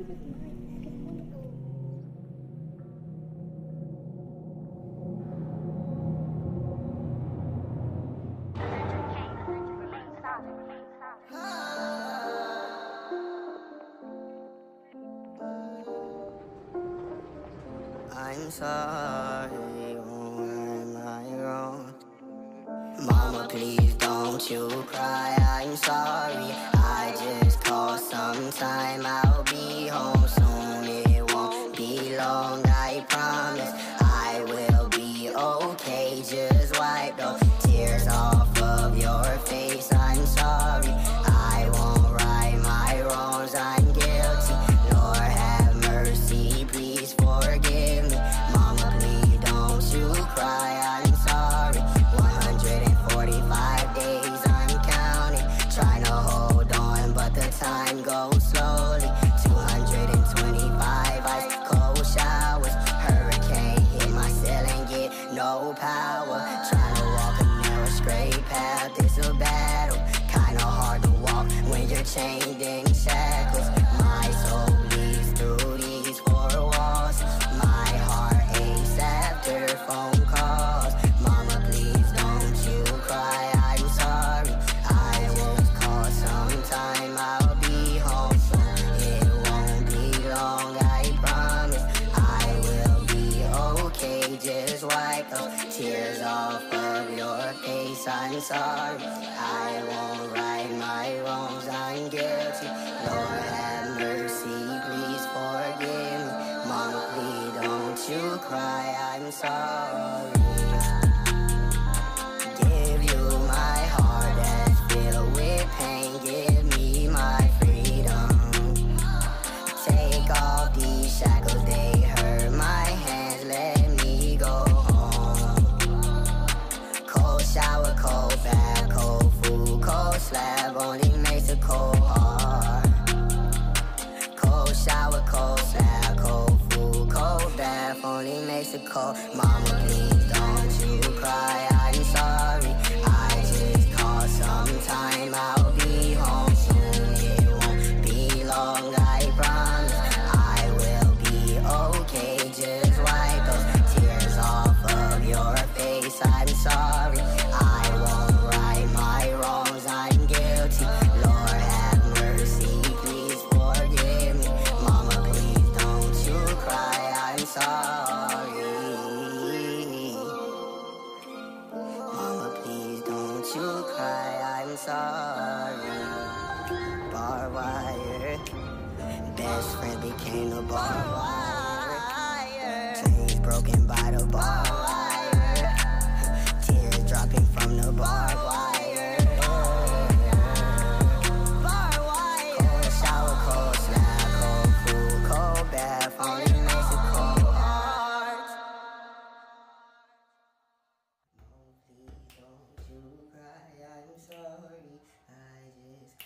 I'm sorry, oh, am I wrong? Mama, please don't you cry, I'm sorry. I just called sometime, I'll be promise. I will be okay, just no power. Trying to walk a narrow straight path, it's a battle. Kinda hard to walk when you're chained in shackles. I'm sorry. I won't right my wrongs. I'm guilty. Lord, have mercy. Please forgive me. Mama, please don't you cry. I'm sorry. Only makes a cold heart. Cold shower, cold slab, cold food, cold bath only makes it cold. Mama, please don't you cry. I'm sorry. I just called sometime. I'll be home soon. It won't be long. I promise. I will be okay. Just wipe those tears off of your face. I'm sorry. Cry. I'm sorry. Barbed wire. Best friend became the barbed wire. Chains broken by the barbed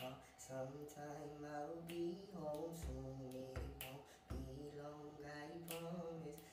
far. Sometime I'll be home soon. It won't be long, I promise.